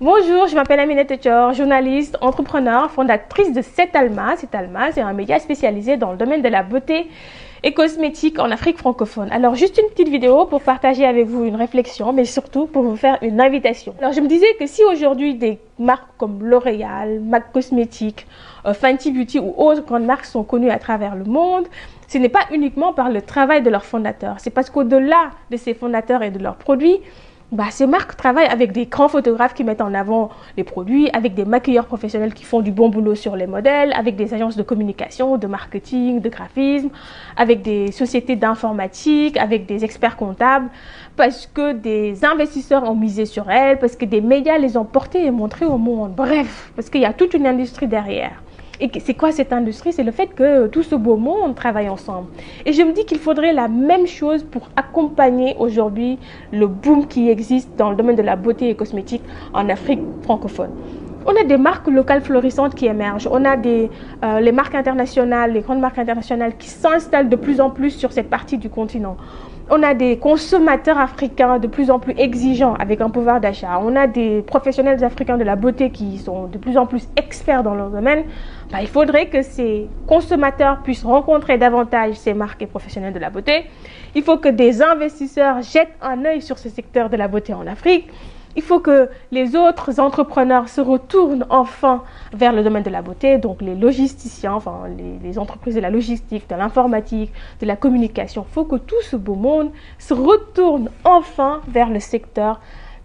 Bonjour, je m'appelle Aminette Thior, journaliste, entrepreneur, fondatrice de Setalma. Setalma, c'est un média spécialisé dans le domaine de la beauté et cosmétique en Afrique francophone. Alors juste une petite vidéo pour partager avec vous une réflexion, mais surtout pour vous faire une invitation. Alors je me disais que si aujourd'hui des marques comme L'Oréal, MAC Cosmétiques, euh, Fenty Beauty ou autres grandes marques sont connues à travers le monde, ce n'est pas uniquement par le travail de leurs fondateurs, c'est parce qu'au-delà de ces fondateurs et de leurs produits, bah, ces marques travaillent avec des grands photographes qui mettent en avant les produits, avec des maquilleurs professionnels qui font du bon boulot sur les modèles, avec des agences de communication, de marketing, de graphisme, avec des sociétés d'informatique, avec des experts comptables, parce que des investisseurs ont misé sur elles, parce que des médias les ont portées et montrées au monde. Bref, parce qu'il y a toute une industrie derrière. Et c'est quoi cette industrie? C'est le fait que tout ce beau monde travaille ensemble. Et je me dis qu'il faudrait la même chose pour accompagner aujourd'hui le boom qui existe dans le domaine de la beauté et cosmétique en Afrique francophone. On a des marques locales florissantes qui émergent. On a des, euh, les marques internationales, les grandes marques internationales qui s'installent de plus en plus sur cette partie du continent on a des consommateurs africains de plus en plus exigeants avec un pouvoir d'achat. On a des professionnels africains de la beauté qui sont de plus en plus experts dans leur domaine. Bah, il faudrait que ces consommateurs puissent rencontrer davantage ces marques et professionnels de la beauté. Il faut que des investisseurs jettent un œil sur ce secteur de la beauté en Afrique. Il faut que les autres entrepreneurs se retournent enfin vers le domaine de la beauté, donc les logisticiens, enfin les, entreprises de la logistique, de l'informatique, de la communication. Il faut que tout ce beau monde se retourne enfin vers le secteur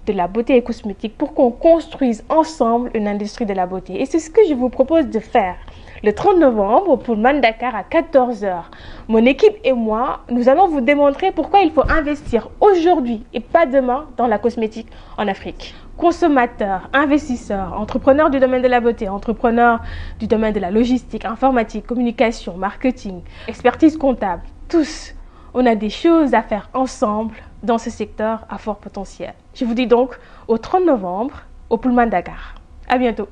de la beauté et cosmétique pour qu'on construise ensemble une industrie de la beauté. Et c'est ce que je vous propose de faire le 30 novembre pour Dakar à 14h. Mon équipe et moi, nous allons vous démontrer pourquoi il faut investir aujourd'hui et pas demain dans la cosmétique en Afrique. Consommateurs, investisseurs, entrepreneurs du domaine de la beauté, entrepreneurs du domaine de la logistique, informatique, communication, marketing, expertise comptable, tous, on a des choses à faire ensemble dans ce secteur à fort potentiel. Je vous dis donc au 30 novembre au Pullman Dakar. À bientôt.